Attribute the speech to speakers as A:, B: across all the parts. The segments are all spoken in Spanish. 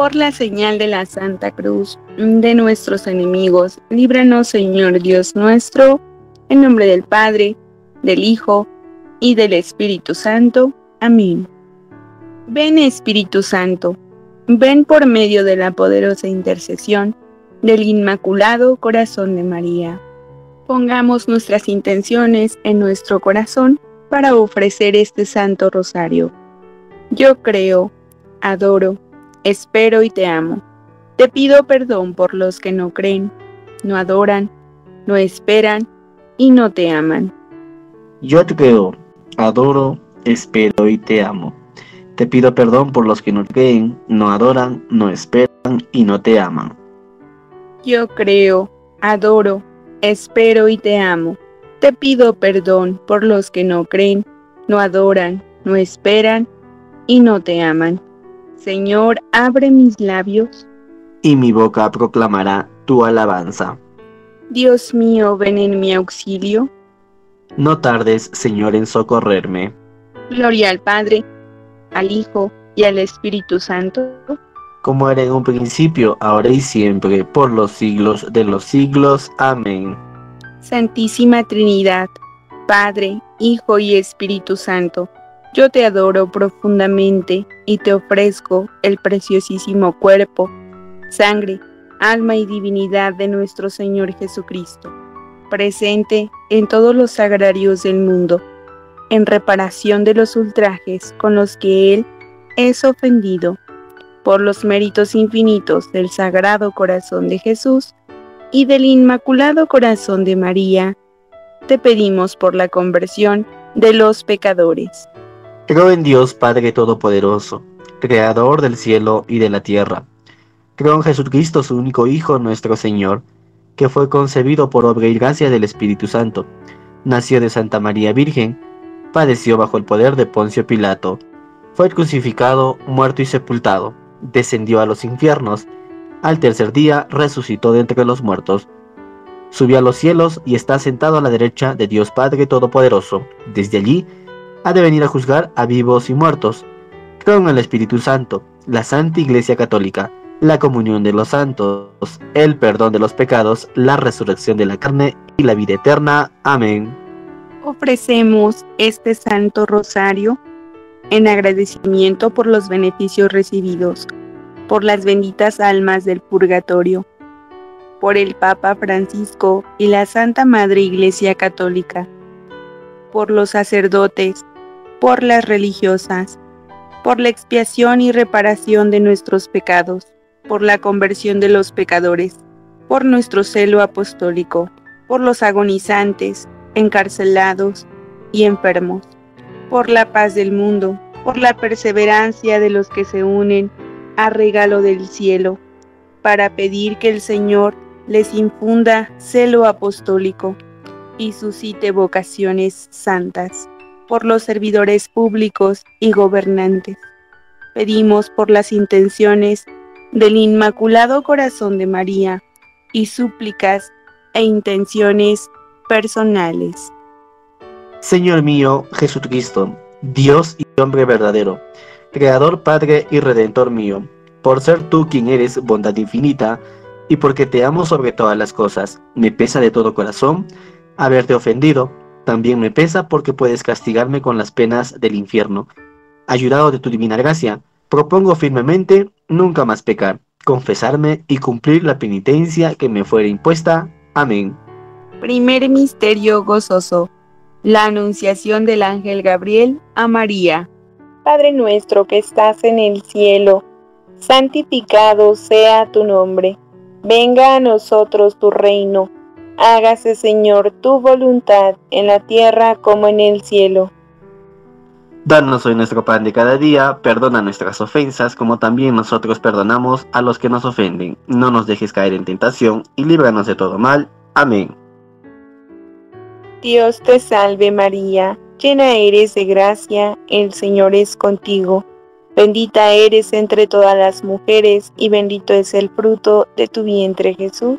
A: Por la señal de la Santa Cruz de nuestros enemigos, líbranos Señor Dios nuestro, en nombre del Padre, del Hijo y del Espíritu Santo. Amén. Ven Espíritu Santo, ven por medio de la poderosa intercesión del Inmaculado Corazón de María. Pongamos nuestras intenciones en nuestro corazón para ofrecer este Santo Rosario. Yo creo, adoro, espero y te amo. Te pido perdón por los que no creen, no adoran, no esperan y no te aman.
B: Yo te creo, adoro, espero y te amo. Te pido perdón por los que no creen, no adoran, no esperan y no te aman.
A: Yo creo, adoro, espero y te amo. Te pido perdón por los que no creen, no adoran, no esperan y no te aman. Señor, abre mis labios.
B: Y mi boca proclamará tu alabanza.
A: Dios mío, ven en mi auxilio.
B: No tardes, Señor, en socorrerme.
A: Gloria al Padre, al Hijo y al Espíritu Santo
B: como era en un principio, ahora y siempre, por los siglos de los siglos. Amén.
A: Santísima Trinidad, Padre, Hijo y Espíritu Santo, yo te adoro profundamente y te ofrezco el preciosísimo cuerpo, sangre, alma y divinidad de nuestro Señor Jesucristo, presente en todos los sagrarios del mundo, en reparación de los ultrajes con los que Él es ofendido por los méritos infinitos del Sagrado Corazón de Jesús y del Inmaculado Corazón de María, te pedimos por la conversión de los pecadores.
B: Creo en Dios Padre Todopoderoso, Creador del cielo y de la tierra. Creo en Jesucristo, su único Hijo, nuestro Señor, que fue concebido por obra y gracia del Espíritu Santo. Nació de Santa María Virgen, padeció bajo el poder de Poncio Pilato, fue crucificado, muerto y sepultado descendió a los infiernos, al tercer día resucitó de entre los muertos, subió a los cielos y está sentado a la derecha de Dios Padre Todopoderoso. Desde allí ha de venir a juzgar a vivos y muertos. Creo en el Espíritu Santo, la Santa Iglesia Católica, la comunión de los santos, el perdón de los pecados, la resurrección de la carne y la vida eterna. Amén.
A: Ofrecemos este Santo Rosario en agradecimiento por los beneficios recibidos, por las benditas almas del purgatorio, por el Papa Francisco y la Santa Madre Iglesia Católica, por los sacerdotes, por las religiosas, por la expiación y reparación de nuestros pecados, por la conversión de los pecadores, por nuestro celo apostólico, por los agonizantes, encarcelados y enfermos por la paz del mundo, por la perseverancia de los que se unen a regalo del cielo, para pedir que el Señor les infunda celo apostólico y suscite vocaciones santas, por los servidores públicos y gobernantes. Pedimos por las intenciones del Inmaculado Corazón de María y súplicas e intenciones personales.
B: Señor mío, Jesucristo, Dios y hombre verdadero, Creador, Padre y Redentor mío, por ser tú quien eres bondad infinita, y porque te amo sobre todas las cosas, me pesa de todo corazón haberte ofendido, también me pesa porque puedes castigarme con las penas del infierno. Ayudado de tu divina gracia, propongo firmemente nunca más pecar, confesarme y cumplir la penitencia que me fuera impuesta. Amén.
A: Primer misterio gozoso la anunciación del ángel Gabriel a María. Padre nuestro que estás en el cielo, santificado sea tu nombre. Venga a nosotros tu reino. Hágase, Señor, tu voluntad en la tierra como en el cielo.
B: Danos hoy nuestro pan de cada día, perdona nuestras ofensas como también nosotros perdonamos a los que nos ofenden. No nos dejes caer en tentación y líbranos de todo mal. Amén.
A: Dios te salve María, llena eres de gracia, el Señor es contigo. Bendita eres entre todas las mujeres y bendito es el fruto de tu vientre Jesús.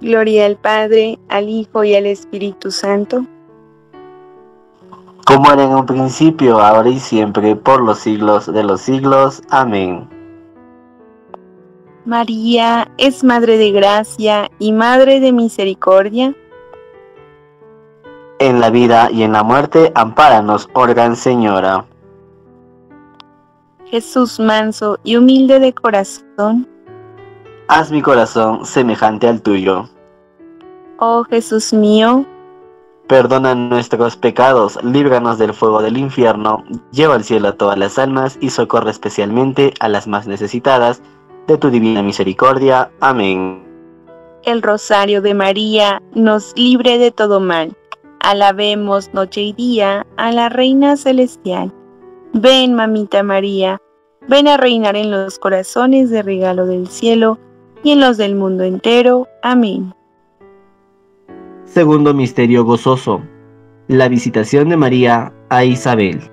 A: Gloria al Padre, al Hijo y al Espíritu Santo
B: como era en un principio, ahora y siempre, por los siglos de los siglos. Amén.
A: María es Madre de Gracia y Madre de Misericordia.
B: En la vida y en la muerte, ampáranos, organ Señora.
A: Jesús manso y humilde de corazón.
B: Haz mi corazón semejante al tuyo.
A: Oh Jesús mío,
B: Perdona nuestros pecados, líbranos del fuego del infierno, lleva al cielo a todas las almas y socorre especialmente a las más necesitadas de tu divina misericordia. Amén.
A: El rosario de María nos libre de todo mal. Alabemos noche y día a la Reina Celestial. Ven, mamita María, ven a reinar en los corazones de regalo del cielo y en los del mundo entero. Amén.
B: Segundo misterio gozoso. La visitación de María a Isabel.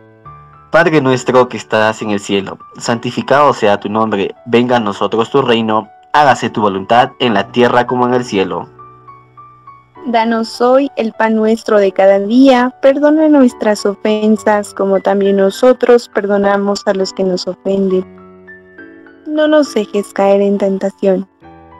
B: Padre nuestro que estás en el cielo, santificado sea tu nombre, venga a nosotros tu reino, hágase tu voluntad en la tierra como en el cielo.
A: Danos hoy el pan nuestro de cada día, perdona nuestras ofensas como también nosotros perdonamos a los que nos ofenden. No nos dejes caer en tentación,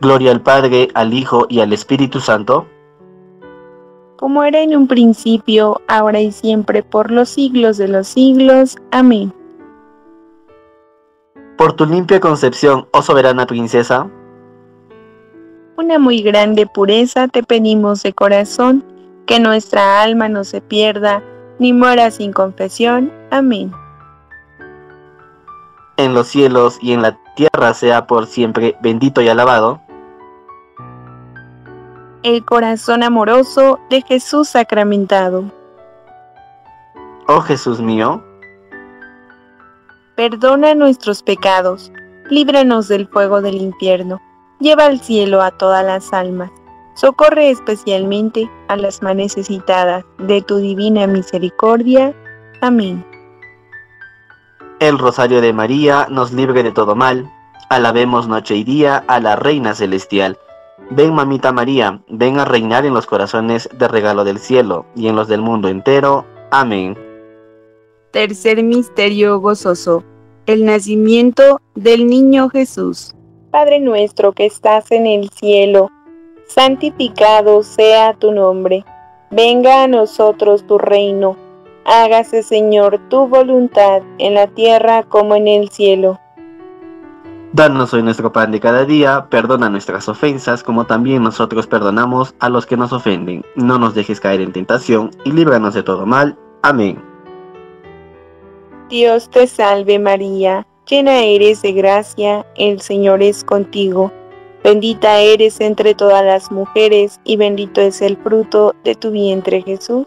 B: Gloria al Padre, al Hijo y al Espíritu Santo.
A: Como era en un principio, ahora y siempre, por los siglos de los siglos. Amén.
B: Por tu limpia concepción, oh soberana princesa,
A: una muy grande pureza te pedimos de corazón que nuestra alma no se pierda, ni muera sin confesión. Amén.
B: En los cielos y en la tierra sea por siempre bendito y alabado.
A: El corazón amoroso de Jesús sacramentado.
B: Oh Jesús mío,
A: perdona nuestros pecados, líbranos del fuego del infierno, lleva al cielo a todas las almas Socorre especialmente a las más necesitadas de tu divina misericordia. Amén.
B: El Rosario de María nos libre de todo mal. Alabemos noche y día a la Reina Celestial. Ven, mamita María, ven a reinar en los corazones de regalo del cielo y en los del mundo entero. Amén.
A: Tercer misterio gozoso. El nacimiento del niño Jesús. Padre nuestro que estás en el cielo santificado sea tu nombre. Venga a nosotros tu reino. Hágase, Señor, tu voluntad en la tierra como en el cielo.
B: Danos hoy nuestro pan de cada día, perdona nuestras ofensas como también nosotros perdonamos a los que nos ofenden. No nos dejes caer en tentación y líbranos de todo mal. Amén.
A: Dios te salve María, llena eres de gracia, el Señor es contigo. Bendita eres entre todas las mujeres y bendito es el fruto de tu vientre Jesús.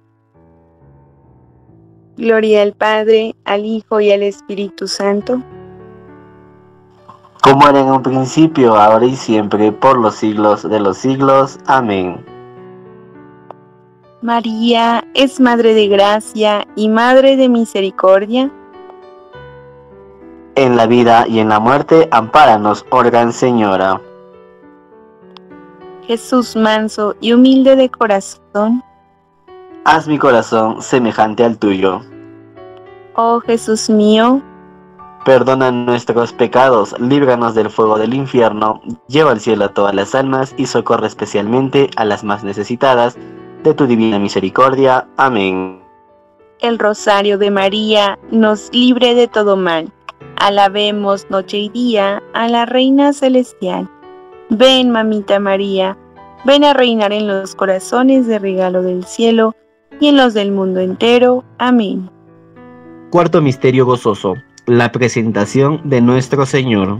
A: Gloria al Padre, al Hijo y al Espíritu Santo.
B: Como era en un principio, ahora y siempre, por los siglos de los siglos. Amén.
A: María es Madre de Gracia y Madre de Misericordia.
B: En la vida y en la muerte, ampáranos, oh Gran Señora.
A: Jesús manso y humilde de corazón.
B: Haz mi corazón semejante al tuyo.
A: Oh Jesús mío,
B: Perdona nuestros pecados, líbranos del fuego del infierno, lleva al cielo a todas las almas y socorre especialmente a las más necesitadas de tu divina misericordia. Amén.
A: el rosario de María nos libre de todo mal. Alabemos noche y día a la Reina Celestial. Ven, mamita María, ven a reinar en los corazones de regalo del cielo y en los del mundo entero. Amén.
B: Cuarto misterio gozoso, la presentación de nuestro Señor.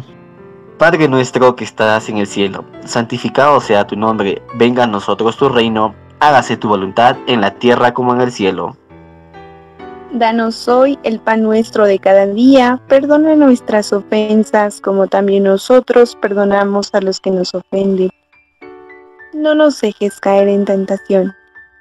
B: Padre nuestro que estás en el cielo, santificado sea tu nombre, venga a nosotros tu reino, hágase tu voluntad en la tierra como en el cielo.
A: Danos hoy el pan nuestro de cada día, perdona nuestras ofensas como también nosotros perdonamos a los que nos ofenden. No nos dejes caer en tentación,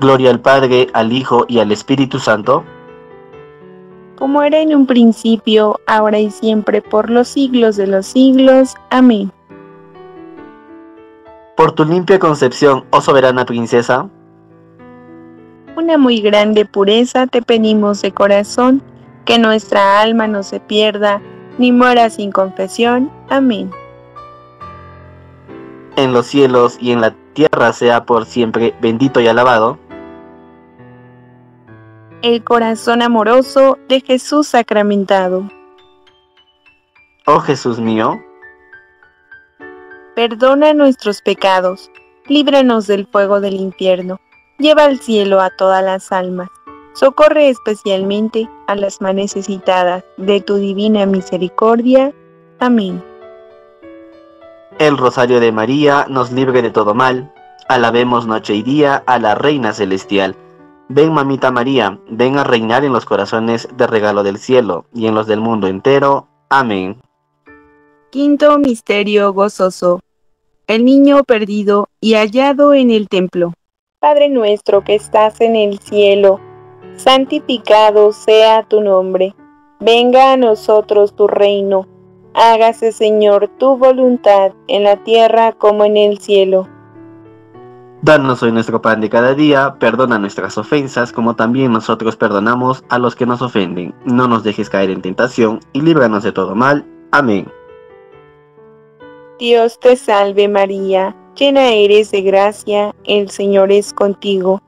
B: Gloria al Padre, al Hijo y al Espíritu Santo.
A: Como era en un principio, ahora y siempre, por los siglos de los siglos. Amén.
B: Por tu limpia concepción, oh soberana princesa,
A: una muy grande pureza te pedimos de corazón, que nuestra alma no se pierda, ni muera sin confesión. Amén.
B: En los cielos y en la tierra sea por siempre bendito y alabado.
A: El corazón amoroso de Jesús sacramentado.
B: Oh Jesús mío,
A: Perdona nuestros pecados, líbranos del fuego del infierno, lleva al cielo a todas las almas, socorre especialmente a las más necesitadas de tu divina misericordia. Amén.
B: El rosario de María nos libre de todo mal. Alabemos noche y día a la Reina Celestial. Ven, mamita María, ven a reinar en los corazones de regalo del cielo y en los del mundo entero. Amén.
A: Quinto misterio gozoso el niño perdido y hallado en el templo. Padre nuestro que estás en el cielo, santificado sea tu nombre. Venga a nosotros tu reino. Hágase, Señor, tu voluntad en la tierra como en el cielo.
B: Danos hoy nuestro pan de cada día, perdona nuestras ofensas como también nosotros perdonamos a los que nos ofenden. No nos dejes caer en tentación y líbranos de todo mal. Amén.
A: Dios te salve María, llena eres de gracia, el Señor es contigo.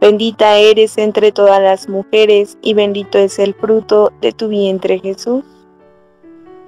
A: Bendita eres entre todas las mujeres y bendito es el fruto de tu vientre Jesús.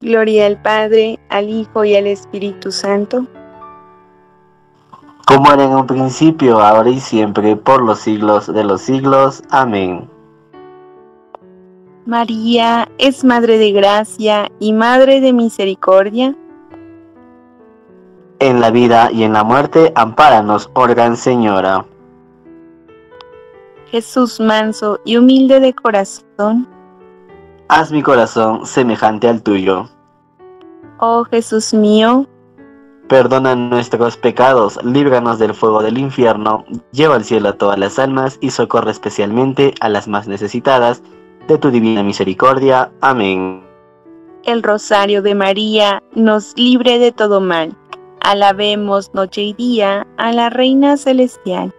A: Gloria al Padre, al Hijo y al Espíritu Santo.
B: Como era en un principio, ahora y siempre, por los siglos de los siglos. Amén.
A: María es Madre de Gracia y Madre de Misericordia
B: en la vida y en la muerte, ampáranos, organ Señora.
A: Jesús manso y humilde de corazón,
B: haz mi corazón semejante al tuyo.
A: Oh Jesús mío,
B: perdona nuestros pecados, líbranos del fuego del infierno, lleva al cielo a todas las almas y socorre especialmente a las más necesitadas de tu divina misericordia. Amén.
A: El rosario de María nos libre de todo mal. Alabemos noche y día a la Reina Celestial.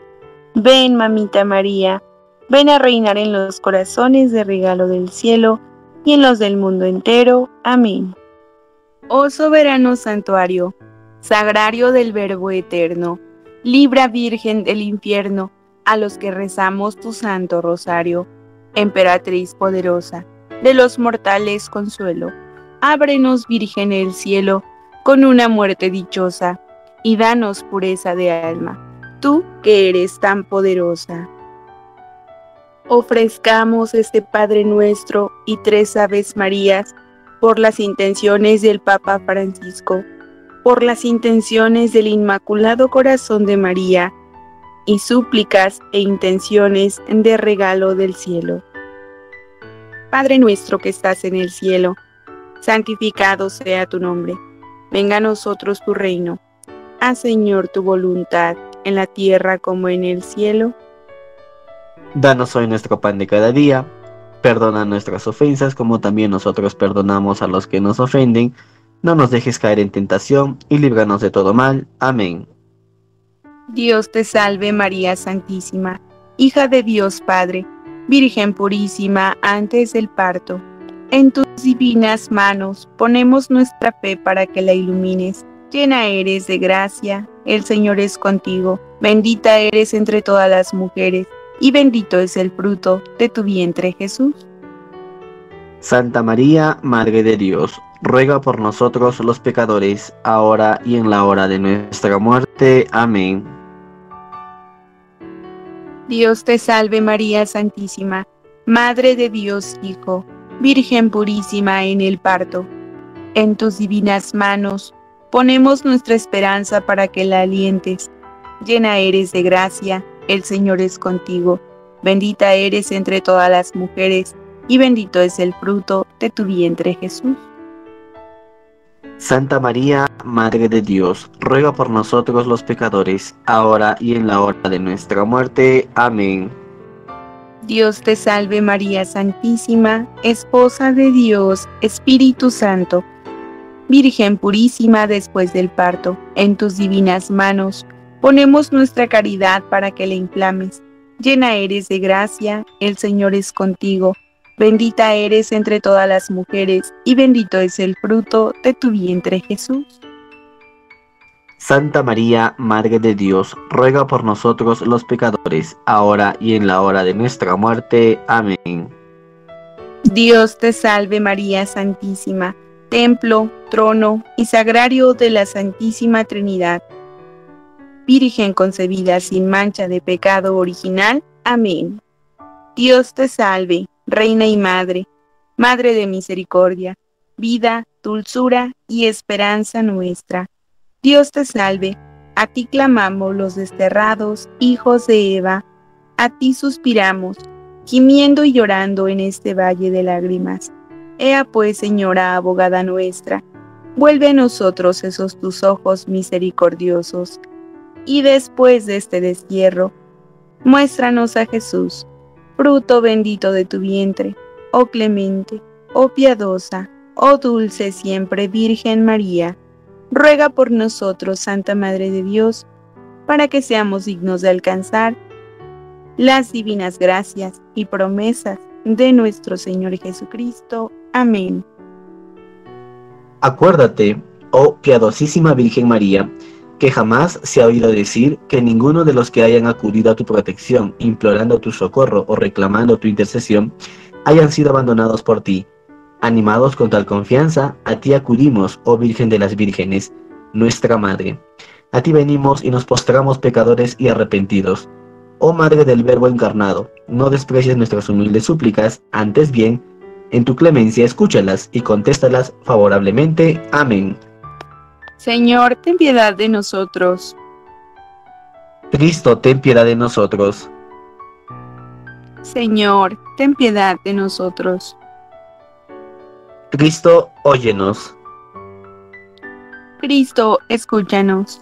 A: Ven, mamita María, ven a reinar en los corazones de regalo del cielo y en los del mundo entero. Amén. Oh soberano santuario, sagrario del Verbo eterno, libra Virgen del infierno a los que rezamos tu santo rosario. Emperatriz poderosa, de los mortales consuelo, ábrenos Virgen el cielo, con una muerte dichosa, y danos pureza de alma, tú que eres tan poderosa. Ofrezcamos este Padre nuestro y tres Aves Marías por las intenciones del Papa Francisco, por las intenciones del Inmaculado Corazón de María y súplicas e intenciones de regalo del cielo. Padre nuestro que estás en el cielo, santificado sea tu nombre. Venga a nosotros tu reino. Haz, Señor, tu voluntad, en la tierra como en el cielo.
B: Danos hoy nuestro pan de cada día. Perdona nuestras ofensas como también nosotros perdonamos a los que nos ofenden. No nos dejes caer en tentación y líbranos de todo mal. Amén.
A: Dios te salve María Santísima, hija de Dios Padre, Virgen purísima antes del parto. En tus divinas manos ponemos nuestra fe para que la ilumines. Llena eres de gracia, el Señor es contigo. Bendita eres entre todas las mujeres y bendito es el fruto de tu vientre Jesús.
B: Santa María, Madre de Dios, ruega por nosotros los pecadores, ahora y en la hora de nuestra muerte. Amén.
A: Dios te salve María Santísima, Madre de Dios Hijo, Virgen purísima en el parto. En tus divinas manos ponemos nuestra esperanza para que la alientes. Llena eres de gracia, el Señor es contigo. Bendita eres entre todas las mujeres, y bendito es el fruto de tu vientre Jesús.
B: Santa María, Madre de Dios, ruega por nosotros los pecadores, ahora y en la hora de nuestra muerte. Amén.
A: Dios te salve María Santísima, Esposa de Dios, Espíritu Santo, Virgen purísima después del parto, en tus divinas manos ponemos nuestra caridad para que le inflames. Llena eres de gracia, el Señor es contigo. Bendita eres entre todas las mujeres, y bendito es el fruto de tu vientre Jesús.
B: Santa María, Madre de Dios, ruega por nosotros los pecadores, ahora y en la hora de nuestra muerte. Amén.
A: Dios te salve María Santísima, templo, trono y sagrario de la Santísima Trinidad. Virgen concebida sin mancha de pecado original. Amén. Dios te salve, Reina y Madre, Madre de misericordia, vida, dulzura y esperanza nuestra. Dios te salve, a ti clamamos los desterrados, hijos de Eva, a ti suspiramos, gimiendo y llorando en este valle de lágrimas. Ea pues, Señora abogada nuestra, vuelve a nosotros esos tus ojos misericordiosos, y después de este destierro, muéstranos a Jesús, fruto bendito de tu vientre, oh clemente, oh piadosa, oh dulce siempre Virgen María ruega por nosotros, Santa Madre de Dios, para que seamos dignos de alcanzar las divinas gracias y promesas de nuestro Señor Jesucristo. Amén.
B: Acuérdate, oh piadosísima Virgen María, que jamás se ha oído decir que ninguno de los que hayan acudido a tu protección, implorando tu socorro o reclamando tu intercesión, hayan sido abandonados por ti Animados con tal confianza, a ti acudimos, oh Virgen de las Vírgenes, nuestra Madre. A ti venimos y nos postramos pecadores y arrepentidos. Oh Madre del Verbo encarnado, no desprecies nuestras humildes súplicas, antes bien, en tu clemencia escúchalas y contéstalas favorablemente. Amén.
A: Señor, ten piedad de nosotros.
B: Cristo, ten piedad de nosotros.
A: Señor, ten piedad de nosotros.
B: Cristo, óyenos.
A: Cristo, escúchanos.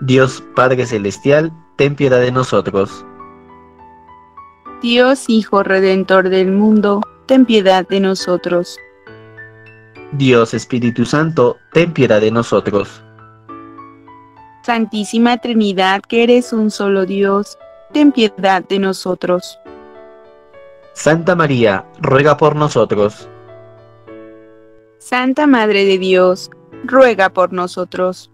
B: Dios Padre Celestial, ten piedad de nosotros.
A: Dios Hijo Redentor del mundo, ten piedad de nosotros.
B: Dios Espíritu Santo, ten piedad de nosotros.
A: Santísima Trinidad, que eres un solo Dios, ten piedad de nosotros.
B: Santa María, ruega por nosotros.
A: Santa Madre de Dios, ruega por nosotros.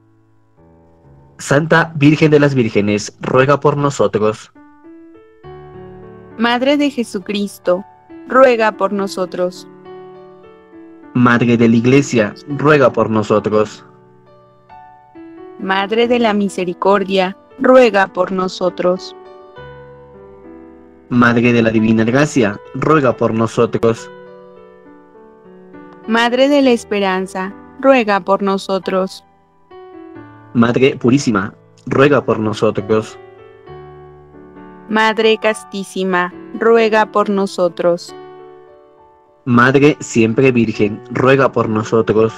B: Santa Virgen de las Vírgenes, ruega por nosotros.
A: Madre de Jesucristo, ruega por nosotros.
B: Madre de la Iglesia, ruega por nosotros.
A: Madre de la Misericordia, ruega por nosotros.
B: Madre de la Divina Gracia, ruega por nosotros.
A: Madre de la Esperanza, ruega por nosotros.
B: Madre Purísima, ruega por nosotros.
A: Madre Castísima, ruega por nosotros.
B: Madre Siempre Virgen, ruega por nosotros.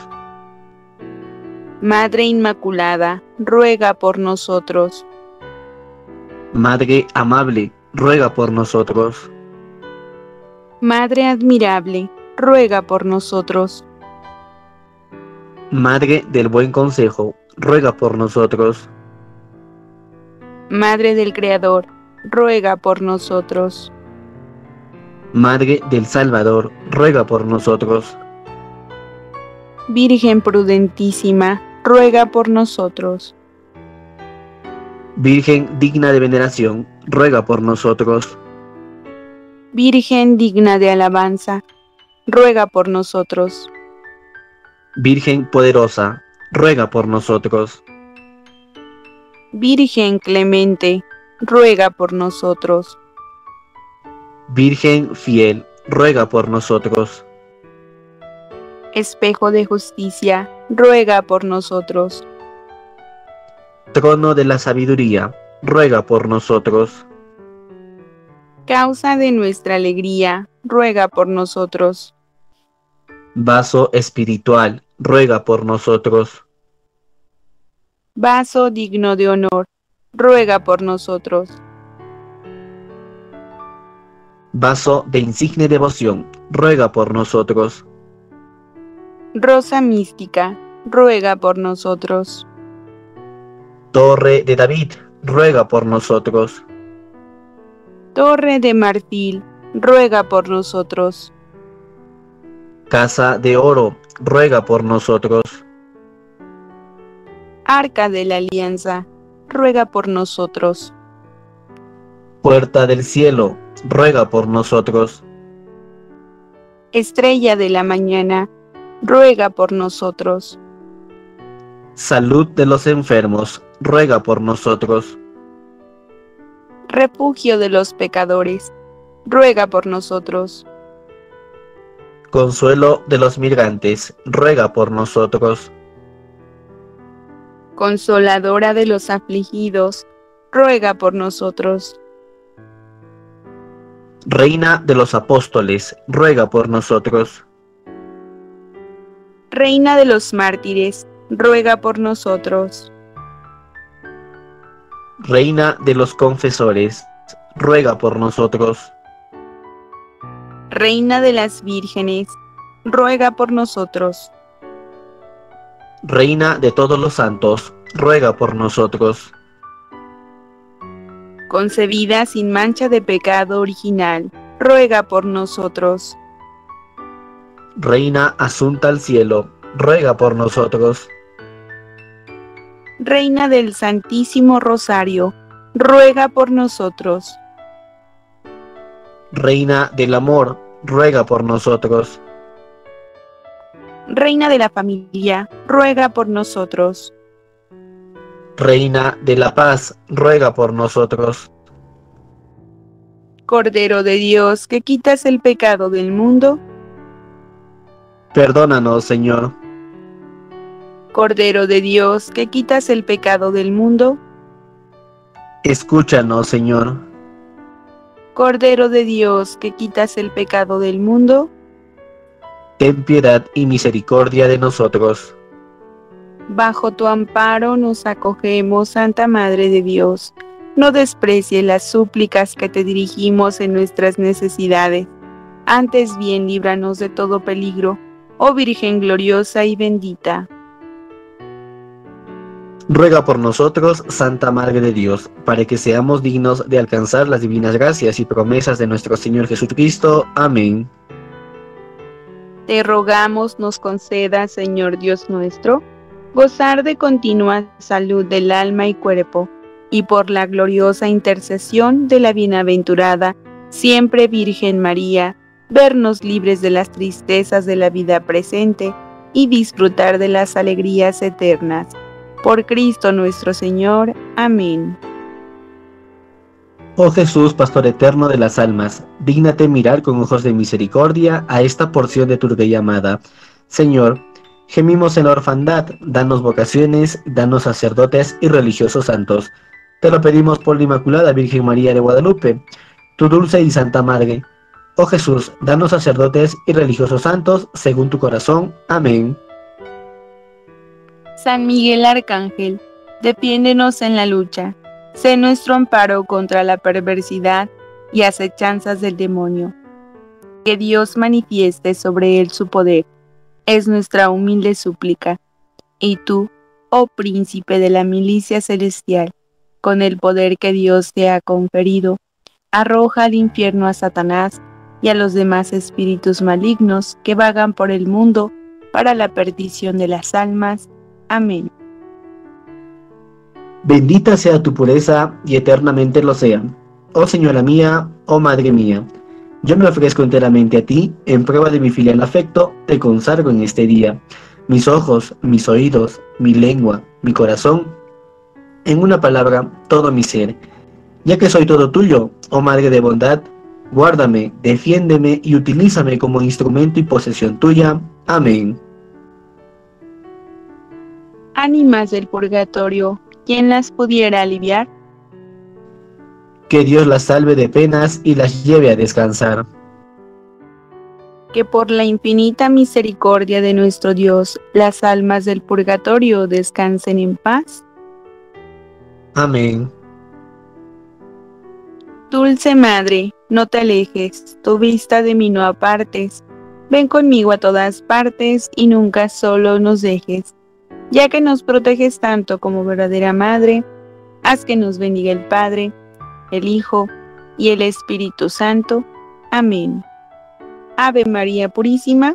A: Madre Inmaculada, ruega por nosotros.
B: Madre Amable, ruega por nosotros.
A: Madre Admirable, ruega por nosotros.
B: Madre del Buen Consejo, ruega por nosotros.
A: Madre del Creador, ruega por nosotros.
B: Madre del Salvador, ruega por nosotros.
A: Virgen prudentísima, ruega por nosotros.
B: Virgen digna de veneración, ruega por nosotros.
A: Virgen digna de alabanza, ruega por nosotros.
B: Virgen poderosa, ruega por nosotros.
A: Virgen clemente, ruega por nosotros.
B: Virgen fiel, ruega por nosotros.
A: Espejo de justicia, ruega por nosotros.
B: Trono de la sabiduría, ruega por nosotros.
A: Causa de nuestra alegría, ruega por nosotros.
B: Vaso espiritual, ruega por nosotros.
A: Vaso digno de honor, ruega por nosotros.
B: Vaso de insigne devoción, ruega por nosotros.
A: Rosa mística, ruega por nosotros.
B: Torre de David, ruega por nosotros.
A: Torre de marfil, ruega por nosotros.
B: Casa de oro, ruega por nosotros.
A: Arca de la alianza, ruega por nosotros.
B: Puerta del cielo, ruega por nosotros.
A: Estrella de la mañana, ruega por nosotros.
B: Salud de los enfermos, ruega por nosotros.
A: Refugio de los pecadores, ruega por nosotros.
B: Consuelo de los migrantes, ruega por nosotros.
A: Consoladora de los afligidos, ruega por nosotros.
B: Reina de los apóstoles, ruega por nosotros.
A: Reina de los mártires, ruega por nosotros.
B: Reina de los confesores, ruega por nosotros.
A: Reina de las vírgenes, ruega por nosotros.
B: Reina de todos los santos, ruega por nosotros.
A: Concebida sin mancha de pecado original, ruega por nosotros.
B: Reina asunta al cielo, ruega por nosotros.
A: Reina del Santísimo Rosario, ruega por nosotros.
B: Reina del amor, ruega por nosotros.
A: Reina de la familia, ruega por nosotros.
B: Reina de la paz, ruega por nosotros.
A: Cordero de Dios, que quitas el pecado del mundo,
B: Perdónanos, Señor.
A: Cordero de Dios, que quitas el pecado del mundo,
B: Escúchanos, Señor.
A: Cordero de Dios, que quitas el pecado del mundo,
B: Ten piedad y misericordia de nosotros.
A: Bajo tu amparo nos acogemos, Santa Madre de Dios. No desprecie las súplicas que te dirigimos en nuestras necesidades. Antes bien, líbranos de todo peligro, oh Virgen gloriosa y bendita.
B: Ruega por nosotros, Santa Madre de Dios, para que seamos dignos de alcanzar las divinas gracias y promesas de nuestro Señor Jesucristo. Amén.
A: Te rogamos nos conceda, Señor Dios nuestro, gozar de continua salud del alma y cuerpo, y por la gloriosa intercesión de la bienaventurada, siempre Virgen María, vernos libres de las tristezas de la vida presente y disfrutar de las alegrías eternas. Por Cristo nuestro Señor. Amén.
B: Oh Jesús, Pastor eterno de las almas, dígnate mirar con ojos de misericordia a esta porción de tu rey amada. Señor, gemimos en la orfandad, danos vocaciones, danos sacerdotes y religiosos santos. Te lo pedimos por la Inmaculada Virgen María de Guadalupe, tu dulce y santa Madre. Oh Jesús, danos sacerdotes y religiosos santos según tu corazón. Amén.
A: San Miguel Arcángel, defiéndenos en la lucha Sé nuestro amparo contra la perversidad y acechanzas del demonio. Que Dios manifieste sobre él su poder, es nuestra humilde súplica. Y tú, oh príncipe de la milicia celestial, con el poder que Dios te ha conferido, arroja al infierno a Satanás y a los demás espíritus malignos que vagan por el mundo para la perdición de las almas. Amén.
B: Bendita sea tu pureza y eternamente lo sea. Oh Señora mía, oh Madre mía, yo me ofrezco enteramente a ti, en prueba de mi filial afecto, te consagro en este día, mis ojos, mis oídos, mi lengua, mi corazón, en una palabra, todo mi ser. Ya que soy todo tuyo, oh Madre de bondad, guárdame, defiéndeme y utilízame como instrumento y posesión tuya. Amén.
A: Ánimas del purgatorio, ¿quién las pudiera aliviar?
B: Que Dios las salve de penas y las lleve a descansar.
A: Que por la infinita misericordia de nuestro Dios, las almas del purgatorio descansen en paz.
B: Amén.
A: Dulce Madre, no te alejes, tu vista de mí no apartes. Ven conmigo a todas partes y nunca solo nos dejes ya que nos proteges tanto como verdadera Madre, haz que nos bendiga el Padre, el Hijo y el Espíritu Santo. Amén. Ave María Purísima,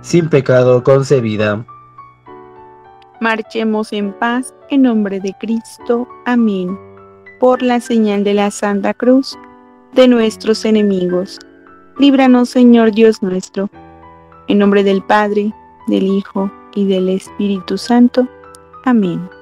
B: sin pecado concebida.
A: Marchemos en paz en nombre de Cristo. Amén. Por la señal de la Santa Cruz de nuestros enemigos. Líbranos, Señor Dios nuestro. En nombre del Padre, del Hijo y del Espíritu Santo. Amén.